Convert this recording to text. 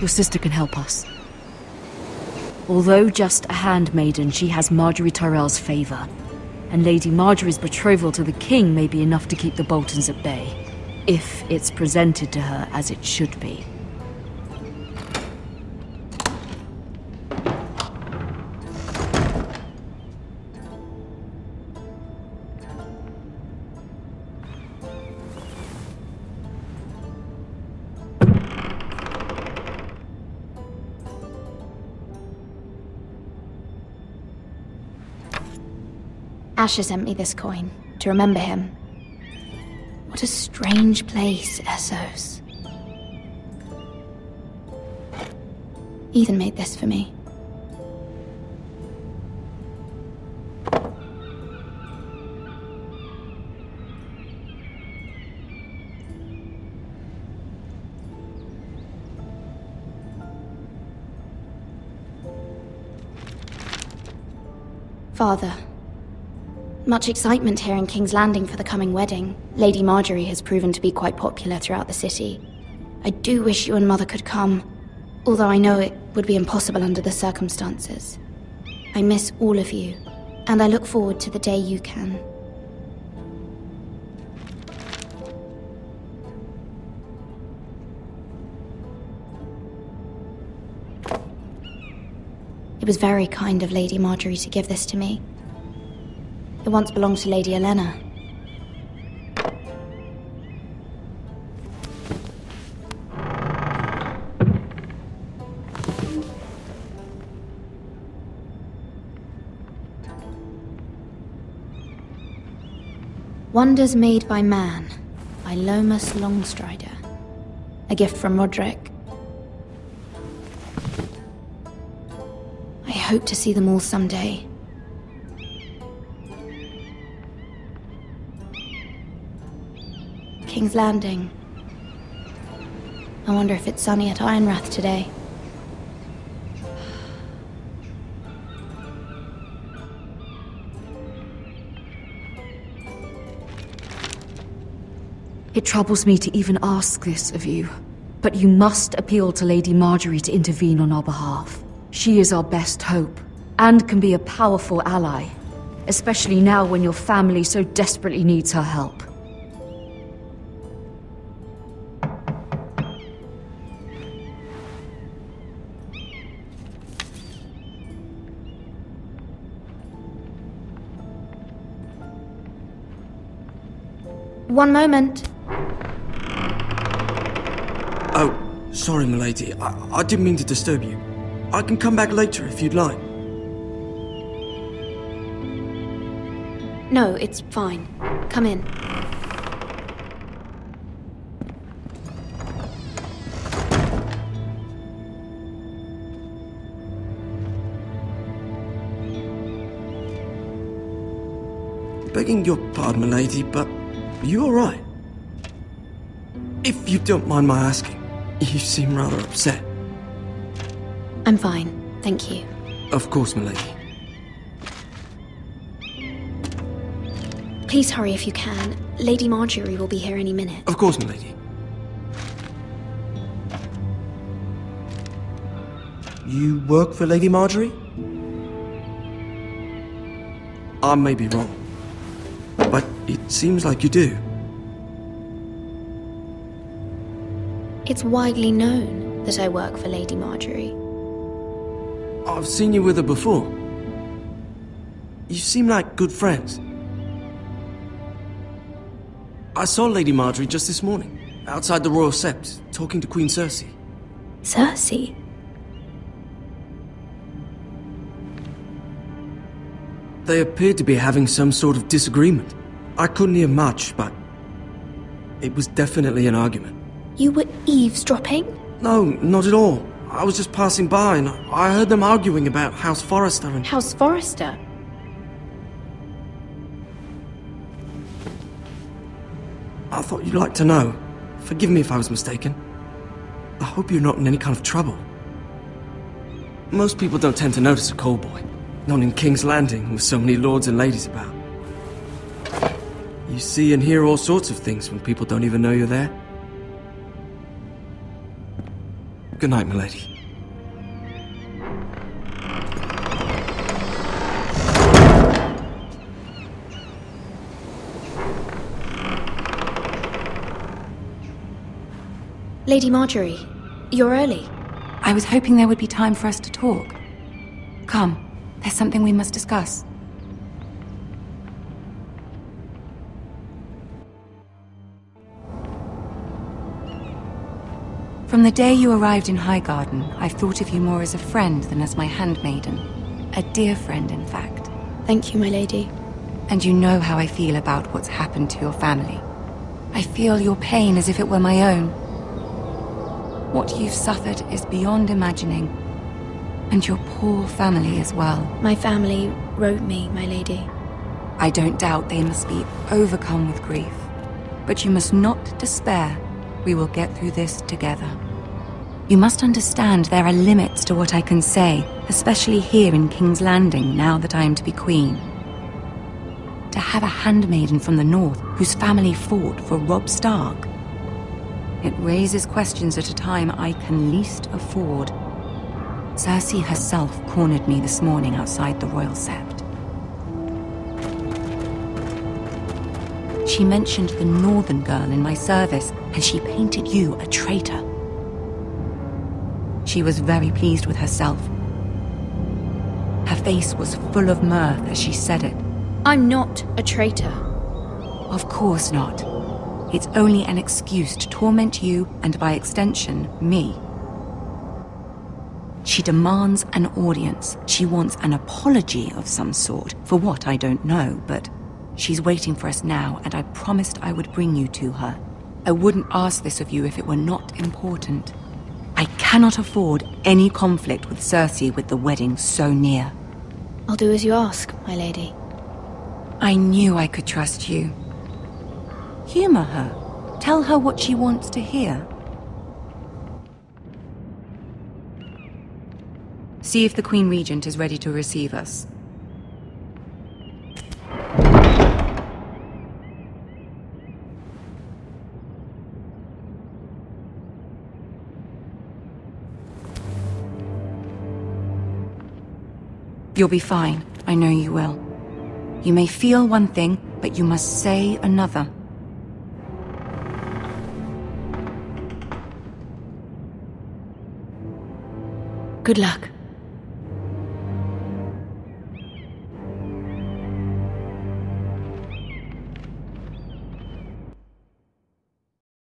Your sister can help us. Although just a handmaiden, she has Margaery Tyrell's favor. And Lady Margaery's betrothal to the king may be enough to keep the Boltons at bay. If it's presented to her as it should be. Asher sent me this coin to remember him. What a strange place, Essos. Ethan made this for me. Father, much excitement here in King's Landing for the coming wedding. Lady Margaery has proven to be quite popular throughout the city. I do wish you and Mother could come, although I know it would be impossible under the circumstances. I miss all of you, and I look forward to the day you can. It was very kind of Lady Margaery to give this to me. It once belonged to Lady Elena. Wonders Made by Man by Lomas Longstrider. A gift from Rodrik. I hope to see them all someday. King's Landing. I wonder if it's sunny at Ironrath today. It troubles me to even ask this of you, but you must appeal to Lady Margaery to intervene on our behalf. She is our best hope, and can be a powerful ally, especially now when your family so desperately needs her help. One moment. Oh, sorry, milady. I, I didn't mean to disturb you. I can come back later if you'd like. No, it's fine. Come in. Begging your pardon, milady, but you alright? If you don't mind my asking, you seem rather upset. I'm fine, thank you. Of course, milady. Please hurry if you can. Lady Margaery will be here any minute. Of course, milady. You work for Lady Margaery? I may be wrong, but it seems like you do. It's widely known that I work for Lady Margaery. I've seen you with her before. You seem like good friends. I saw Lady Margaery just this morning, outside the Royal Sept, talking to Queen Cersei. Cersei? They appeared to be having some sort of disagreement. I couldn't hear much, but it was definitely an argument. You were eavesdropping? No, not at all. I was just passing by and I heard them arguing about House Forrester and... House Forrester? I thought you'd like to know. Forgive me if I was mistaken. I hope you're not in any kind of trouble. Most people don't tend to notice a call boy. Not in King's Landing, with so many lords and ladies about. You see and hear all sorts of things when people don't even know you're there. Good night, milady. Lady Margaery, you're early. I was hoping there would be time for us to talk. Come, there's something we must discuss. From the day you arrived in Highgarden, I've thought of you more as a friend than as my handmaiden. A dear friend, in fact. Thank you, my lady. And you know how I feel about what's happened to your family. I feel your pain as if it were my own. What you've suffered is beyond imagining. And your poor family as well. My family wrote me, my lady. I don't doubt they must be overcome with grief. But you must not despair. We will get through this together. You must understand there are limits to what I can say, especially here in King's Landing, now that I am to be queen. To have a handmaiden from the north whose family fought for Robb Stark. It raises questions at a time I can least afford. Cersei herself cornered me this morning outside the Royal Sept. She mentioned the Northern girl in my service, and she painted you a traitor. She was very pleased with herself. Her face was full of mirth as she said it. I'm not a traitor. Of course not. It's only an excuse to torment you, and by extension, me. She demands an audience. She wants an apology of some sort, for what I don't know, but she's waiting for us now, and I promised I would bring you to her. I wouldn't ask this of you if it were not important. I cannot afford any conflict with Cersei with the wedding so near. I'll do as you ask, my lady. I knew I could trust you. Humor her. Tell her what she wants to hear. See if the Queen Regent is ready to receive us. You'll be fine. I know you will. You may feel one thing, but you must say another. Good luck.